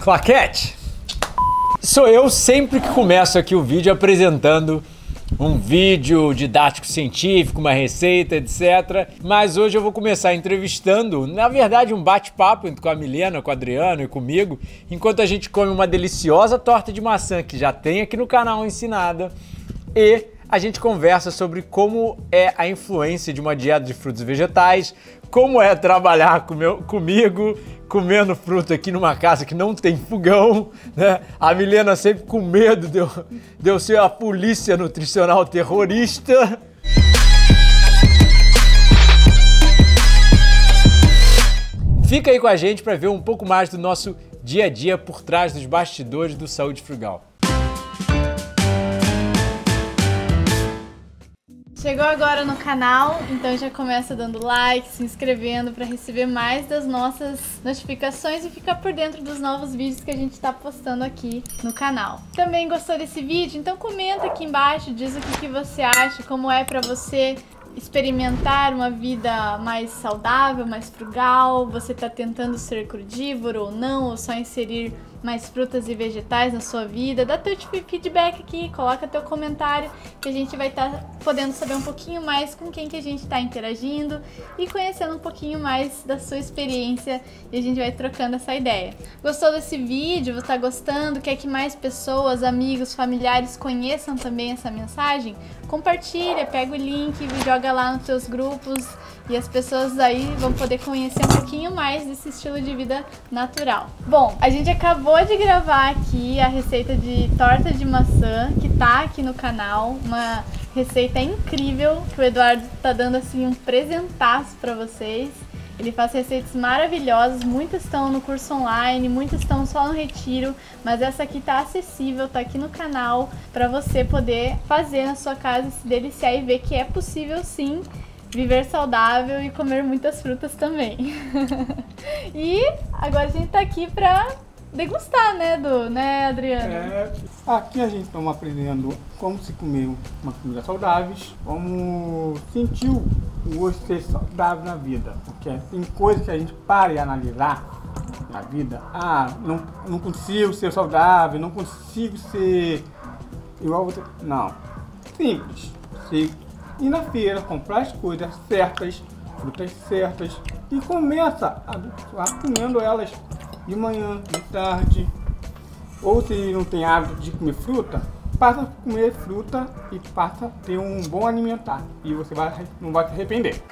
Claquete! Sou eu sempre que começo aqui o vídeo apresentando um vídeo didático científico, uma receita, etc. Mas hoje eu vou começar entrevistando, na verdade, um bate-papo com a Milena, com o Adriano e comigo, enquanto a gente come uma deliciosa torta de maçã que já tem aqui no canal ensinada e a gente conversa sobre como é a influência de uma dieta de frutos e vegetais, como é trabalhar com meu, comigo comendo fruta aqui numa casa que não tem fogão, né? A Milena sempre com medo de eu, de eu ser a polícia nutricional terrorista. Fica aí com a gente para ver um pouco mais do nosso dia a dia por trás dos bastidores do Saúde Frugal. Chegou agora no canal, então já começa dando like, se inscrevendo para receber mais das nossas notificações e ficar por dentro dos novos vídeos que a gente está postando aqui no canal. Também gostou desse vídeo? Então comenta aqui embaixo, diz o que, que você acha, como é para você experimentar uma vida mais saudável, mais frugal, você está tentando ser crudívoro ou não, ou só inserir mais frutas e vegetais na sua vida, dá teu feedback aqui, coloca teu comentário que a gente vai estar tá podendo saber um pouquinho mais com quem que a gente está interagindo e conhecendo um pouquinho mais da sua experiência e a gente vai trocando essa ideia. Gostou desse vídeo? Você está gostando? Quer que mais pessoas, amigos, familiares conheçam também essa mensagem? Compartilha, pega o link joga lá nos seus grupos e as pessoas aí vão poder conhecer um pouquinho mais desse estilo de vida natural. Bom, a gente acabou de gravar aqui a receita de torta de maçã que tá aqui no canal, uma receita incrível que o Eduardo tá dando assim um presentaço para vocês. Ele faz receitas maravilhosas, muitas estão no curso online, muitas estão só no retiro, mas essa aqui tá acessível, tá aqui no canal para você poder fazer na sua casa, se deliciar e ver que é possível sim viver saudável e comer muitas frutas também. e agora a gente tá aqui pra degustar, né, do, né, Adriano? É, aqui a gente estamos aprendendo como se comer uma comida saudável, como sentir o gosto de ser saudável na vida. Porque tem coisas que a gente para e analisar na vida. Ah, não, não consigo ser saudável, não consigo ser igual você. Não. Simples. Simples ir na feira, comprar as coisas certas, frutas certas e começa a, a comendo elas de manhã, de tarde. Ou se não tem hábito de comer fruta, passa a comer fruta e passa a ter um bom alimentar. E você vai, não vai se arrepender.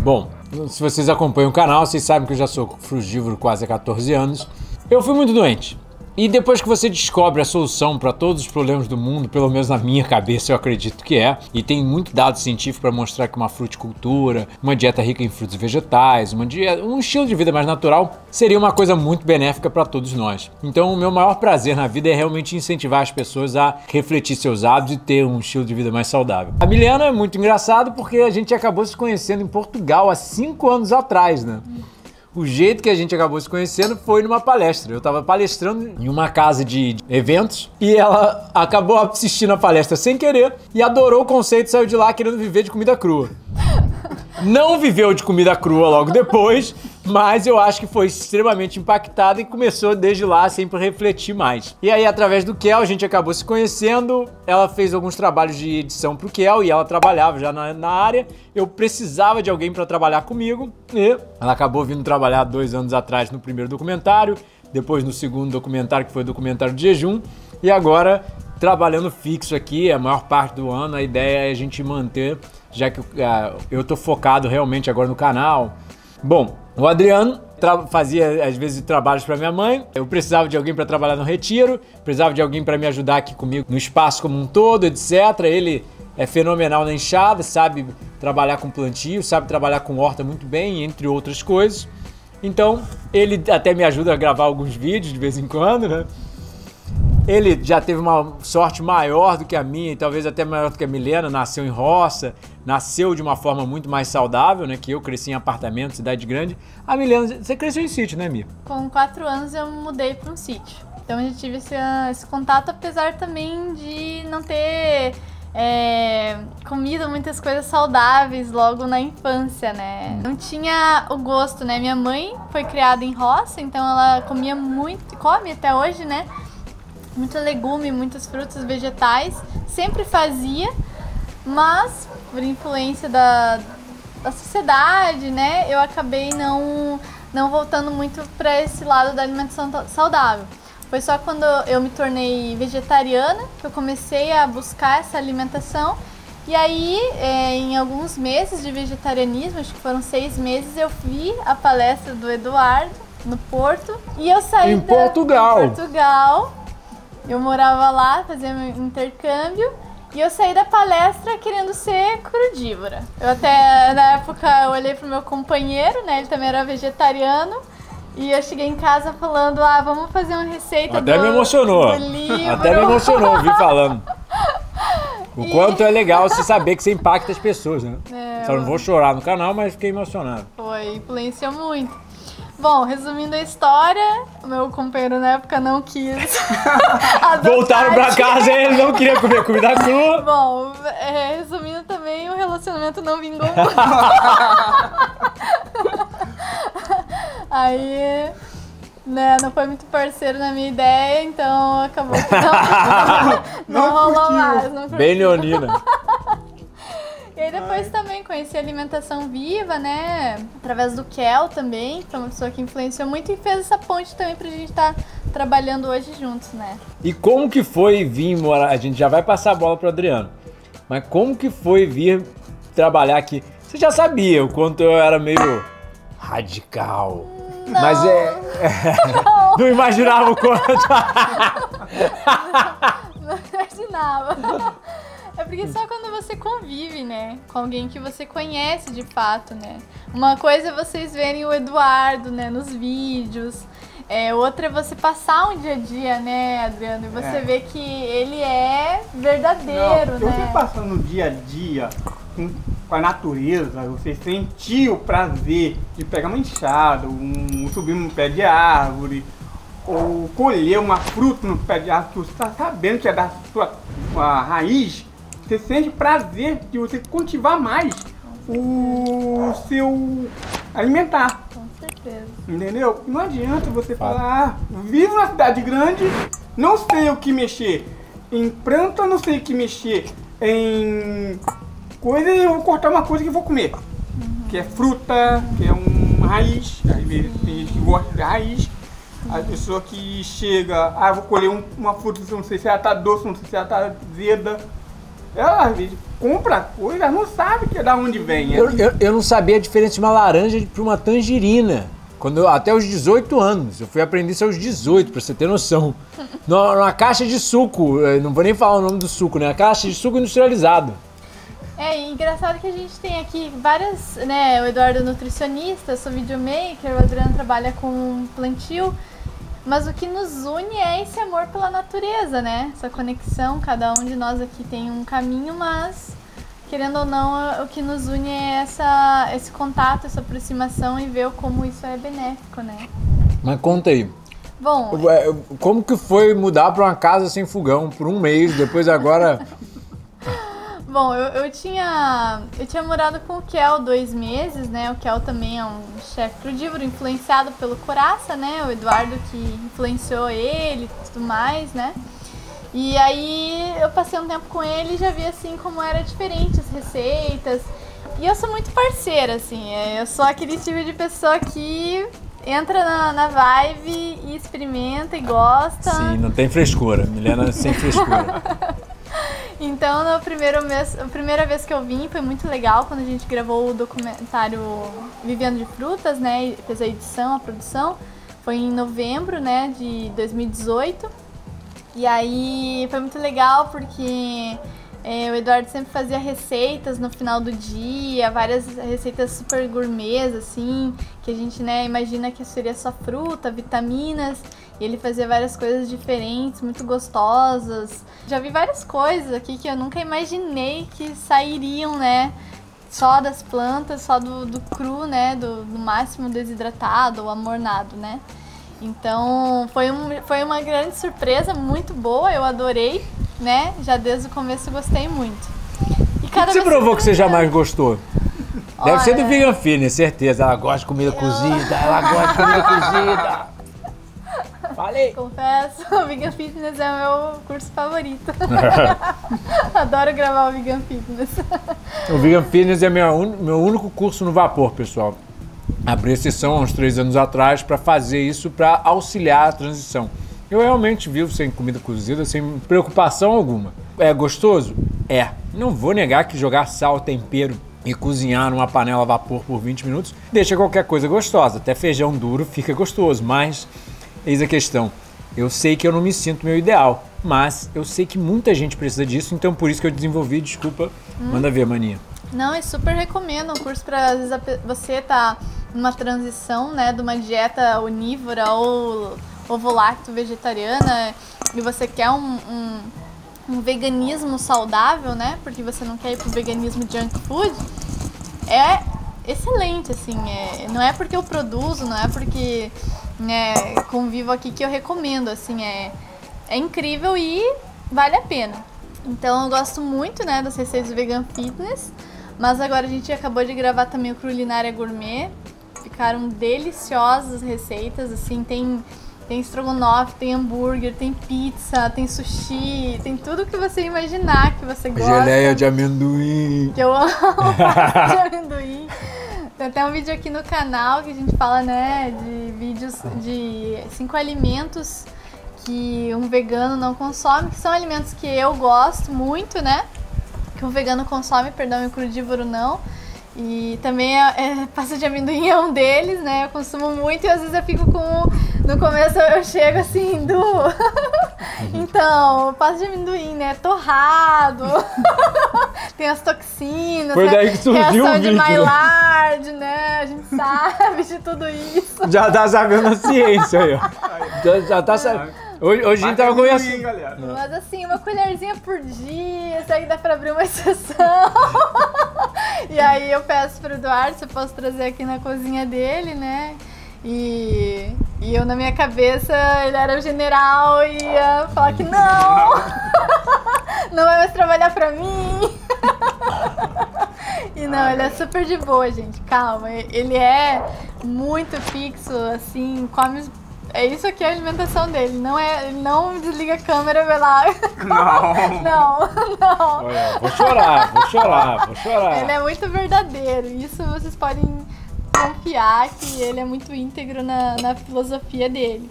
Bom, se vocês acompanham o canal, vocês sabem que eu já sou frugívoro quase há 14 anos. Eu fui muito doente. E depois que você descobre a solução para todos os problemas do mundo, pelo menos na minha cabeça eu acredito que é, e tem muito dado científico para mostrar que uma fruticultura, uma dieta rica em frutos e vegetais, uma dieta, um estilo de vida mais natural seria uma coisa muito benéfica para todos nós. Então, o meu maior prazer na vida é realmente incentivar as pessoas a refletir seus hábitos e ter um estilo de vida mais saudável. A Miliana é muito engraçado porque a gente acabou se conhecendo em Portugal há cinco anos atrás, né? O jeito que a gente acabou se conhecendo foi numa palestra. Eu estava palestrando em uma casa de eventos e ela acabou assistindo a palestra sem querer e adorou o conceito e saiu de lá querendo viver de comida crua. Não viveu de comida crua logo depois, mas eu acho que foi extremamente impactada e começou desde lá a sempre refletir mais. E aí, através do Kel, a gente acabou se conhecendo. Ela fez alguns trabalhos de edição pro Kel e ela trabalhava já na, na área. Eu precisava de alguém para trabalhar comigo e ela acabou vindo trabalhar dois anos atrás no primeiro documentário, depois no segundo documentário, que foi o documentário de jejum, e agora trabalhando fixo aqui a maior parte do ano. A ideia é a gente manter, já que uh, eu tô focado realmente agora no canal. Bom, o Adriano fazia às vezes trabalhos para minha mãe. Eu precisava de alguém para trabalhar no retiro, precisava de alguém para me ajudar aqui comigo no espaço como um todo, etc. Ele é fenomenal na enxada, sabe trabalhar com plantio, sabe trabalhar com horta muito bem, entre outras coisas. Então, ele até me ajuda a gravar alguns vídeos de vez em quando, né? Ele já teve uma sorte maior do que a minha e talvez até maior do que a Milena, nasceu em roça, nasceu de uma forma muito mais saudável, né? Que eu cresci em apartamento, cidade grande. A Milena, você cresceu em sítio, né, Mia? Com quatro anos eu mudei para um sítio. Então a gente tive esse, esse contato, apesar também de não ter é, comido muitas coisas saudáveis logo na infância, né? Não tinha o gosto, né? Minha mãe foi criada em roça, então ela comia muito, come até hoje, né? Muito legume, muitos frutos vegetais. Sempre fazia, mas por influência da, da sociedade, né? Eu acabei não, não voltando muito para esse lado da alimentação saudável. Foi só quando eu me tornei vegetariana que eu comecei a buscar essa alimentação. E aí, é, em alguns meses de vegetarianismo, acho que foram seis meses, eu vi a palestra do Eduardo no Porto. E eu saí Em da- Portugal. Em Portugal. Eu morava lá, fazia meu intercâmbio. E eu saí da palestra querendo ser crudívora. Eu até, na época, eu olhei pro meu companheiro, né? Ele também era vegetariano. E eu cheguei em casa falando, ah, vamos fazer uma receita Até do, me emocionou. Até me emocionou ouvir falando. O E- quanto é legal você saber que você impacta as pessoas, né? É, Só não vou chorar no canal, mas fiquei emocionado. Foi, influenciou muito. Bom, resumindo a história, o meu companheiro na época não quis. Voltaram pra casa e ele não queria comer comida crua. Bom, é, resumindo também, o relacionamento não vingou muito. Aí, né, não foi muito parceiro na minha ideia, então acabou que não, não, Não rolou curtiu. mais. Não curtiu. Bem leonina. E aí depois também conheci a alimentação viva, né? Através do Kel também, que foi uma pessoa que influenciou muito e fez essa ponte também pra gente estar trabalhando hoje juntos, né? E como que foi vir morar? A gente já vai passar a bola pro Adriano. Mas como que foi vir trabalhar aqui? Você já sabia o quanto eu era meio radical. Mas é. não imaginava o quanto. Não imaginava. Porque só quando você convive, né? Com alguém que você conhece de fato, né? Uma coisa é vocês verem o Eduardo, né? Nos vídeos. É, outra é você passar um dia a dia, né, Adriano? E você É. ver que ele é verdadeiro, Não, Você né? passando no dia a dia com, com a natureza, você sentir o prazer de pegar uma enxada, um, subir num pé de árvore, ou colher uma fruta no pé de árvore que você está sabendo que é da sua raiz, você sente prazer de você cultivar mais o seu alimentar. Com certeza. Entendeu? Não adianta você falar, ah, vivo na cidade grande, não sei o que mexer em planta, não sei o que mexer em coisa e eu vou cortar uma coisa que eu vou comer. Que é fruta, que é uma raiz. Às vezes tem gente que gosta de raiz. A pessoa que chega, ah, vou colher um- uma fruta, não sei se ela tá doce, não sei se ela tá azeda. Ela compra coisa, não sabe que é da onde vem. Eu, eu, eu não sabia a diferença de uma laranja para uma tangerina. Quando eu- até os 18 anos. Eu fui aprender isso aos 18, pra você ter noção. Numa, caixa de suco, eh, não vou nem falar o nome do suco, né? A caixa de suco industrializado. É, e engraçado que a gente tem aqui várias, né, o Eduardo é nutricionista, sou videomaker, o Adriano trabalha com plantio, mas o que nos une é esse amor pela natureza, né? Essa conexão, cada um de nós aqui tem um caminho, mas querendo ou não, o que nos une é essa, esse contato, essa aproximação e ver como isso é benéfico, né? Mas conta aí. Bom, eh, Como que foi mudar pra uma casa sem fogão por um mês, depois agora... Bom, eu, eu tinha eu tinha morado com o Kel dois meses, né? O Kel também é um chefe crudívoro, influenciado pelo Coraça, né? O Eduardo que influenciou ele e tudo mais, né? E aí eu passei um tempo com ele e já vi assim como era diferente as receitas. E eu sou muito parceira, assim. é, Eu sou aquele tipo de pessoa que entra na, na vibe e experimenta e gosta. Sim, não tem frescura. Milena sem frescura. Então, no primeiro mês, a primeira vez que eu vim foi muito legal quando a gente gravou o documentário Vivendo de Frutas, né? Fez a edição, a produção. Foi em novembro, né, de 2018. E aí foi muito legal porque é, o Eduardo sempre fazia receitas no final do dia, várias receitas super gourmets, assim, que a gente, né, imagina que seria só fruta, vitaminas. E ele fazia várias coisas diferentes, muito gostosas. Já vi várias coisas aqui que eu nunca imaginei que sairiam, né? Só das plantas, só do, do cru, né? Do, do máximo desidratado ou amornado, né? Então foi, um, foi uma grande surpresa, muito boa, eu adorei. né? Já desde o começo eu gostei muito. E cada que você provou que você jamais gostou? Deve ser do Olha. Vegan Fitness, certeza. Ela gosta de comida cozida, ela gosta de comida cozida. Falei. Confesso, o Vegan Fitness é o meu curso favorito. Adoro gravar o Vegan Fitness. O Vegan Fitness é meu, un- meu único curso no vapor, pessoal. Abri a sessão há uns três anos atrás para fazer isso, para auxiliar a transição. Eu realmente vivo sem comida cozida, sem preocupação alguma. É gostoso? É. Não vou negar que jogar sal, tempero e cozinhar numa panela a vapor por 20 minutos deixa qualquer coisa gostosa. Até feijão duro fica gostoso, mas eis a questão. Eu sei que eu não me sinto meu ideal, mas eu sei que muita gente precisa disso, então por isso que eu desenvolvi, desculpa, manda ver, mania. Não, e super recomendo um curso para às vezes você tá numa transição, né, de uma dieta onívora ou ovo-lacto vegetariana e você quer um, um, um veganismo saudável, né, porque você não quer ir pro veganismo junk food, é excelente, assim, é, não é porque eu produzo, não é porque né, convivo aqui que eu recomendo, assim, é, é incrível e vale a pena. Então eu gosto muito, né, das receitas do Vegan Fitness, mas agora a gente acabou de gravar também o Culinária Gourmet, ficaram deliciosas as receitas, assim, tem tem estrogonofe, tem hambúrguer, tem pizza, tem sushi, tem tudo que você imaginar que você gosta Geleia de amendoim. que eu amo de amendoim. Tem até um vídeo aqui no canal que a gente fala, né, de vídeos de cinco alimentos que um vegano não consome, que são alimentos que eu gosto muito, né? Que um vegano consome, perdão, e um crudívoro não. E também é, é, pasta de amendoim é um deles, né? Eu consumo muito e às vezes eu fico com. No começo eu chego assim, do. Então, pasta de amendoim, né? Torrado. Tem as toxinas. Foi né? daí que surgiu Reação o de vídeo, né? Maillard, né? A gente sabe de tudo isso. Já tá sabendo a ciência aí, ó. Já, já tá sabendo. Hoje, hoje a gente tava conversando. galera. Mas assim, uma colherzinha por dia, será que dá pra abrir uma exceção? e aí eu peço pro Eduardo se eu posso trazer aqui na cozinha dele, né? E, e eu na minha cabeça, ele era o general e ia falar que não! não vai mais trabalhar pra mim! E não, ele é super de boa, gente. Calma. Ele é muito fixo, assim, come. É isso aqui é a alimentação dele. Não é, ele não desliga a câmera e vai lá. Não. Não, não. Olha, vou chorar, vou chorar, vou chorar. Ele é muito verdadeiro. Isso vocês podem confiar que ele é muito íntegro na, na filosofia dele.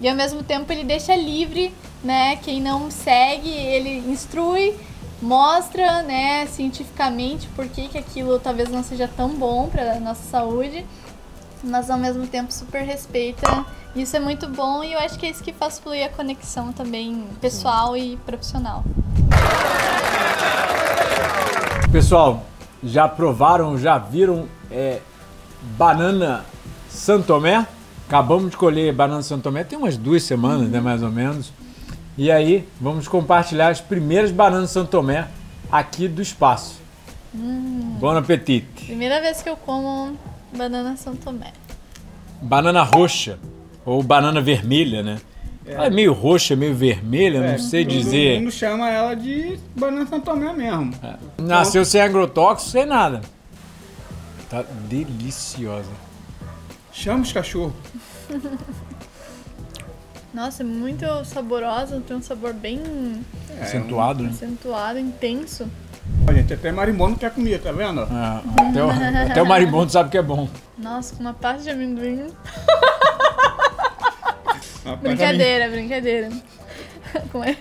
E ao mesmo tempo ele deixa livre, né? Quem não segue, ele instrui, mostra, né, cientificamente por que, que aquilo talvez não seja tão bom para nossa saúde, mas ao mesmo tempo super respeita. Isso é muito bom e eu acho que é isso que faz fluir a conexão também pessoal e profissional. Pessoal, já provaram, já viram é, banana Santomé? Acabamos de colher banana Santomé tem umas duas semanas, né, mais ou menos. E aí, vamos compartilhar as primeiras bananas Santomé aqui do espaço. Bom apetite. Primeira vez que eu como banana São Tomé. Banana roxa ou banana vermelha, né? Ela é meio roxa, meio vermelha, não sei Todo dizer. mundo chama ela de banana santomé mesmo. Nasceu sem agrotóxico, sem nada. Tá deliciosa. Chama os cachorros. Nossa, é muito saborosa, tem um sabor bem Acentuado, né? acentuado, intenso. Ó, gente, até marimbondo quer comer, tá vendo? É, até, o, até o marimbondo sabe que é bom. Nossa, com uma pasta de amendoim. Brincadeira, brincadeira. Como é?